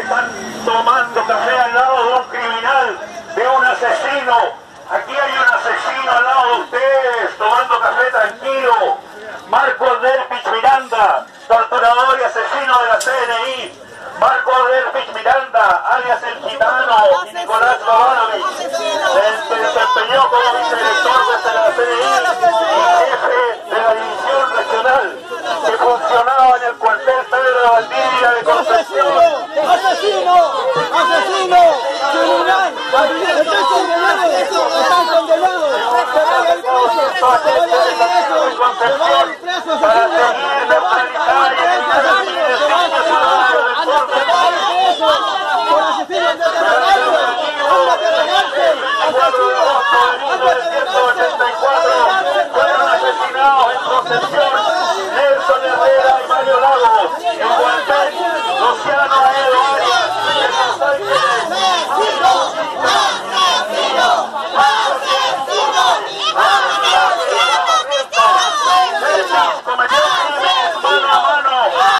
están tomando café al lado de un criminal, de un asesino. Aquí hay un asesino al lado de ustedes, tomando café tranquilo. Marco Delpich Miranda, torturador y asesino de la CNI. Marco Delpich Miranda, alias El Gitano, y Nicolás Babanovich, se desempeñó como vicedirector de la CNI y jefe de la división regional que funcionaba en el cuartel Pedro Valdivia de Concepción. ¡Asesino! ¡Asesino! ¡Criminal! ¡Están condenados! ¡Están condenados! ¡Se vaya el preso! ¡Se vaya el preso! ¡Se vaya el preso! ¡Asesino! ¡Se vaya el preso! ¡Asesino! ¡Se vaya el preso! ¡Se vaya el preso! ¡Por asesino a cargarse! ¡Anda a cargarse! ¡Asesino! ¡Anda a a cargarse! fueron asesinados en Concepción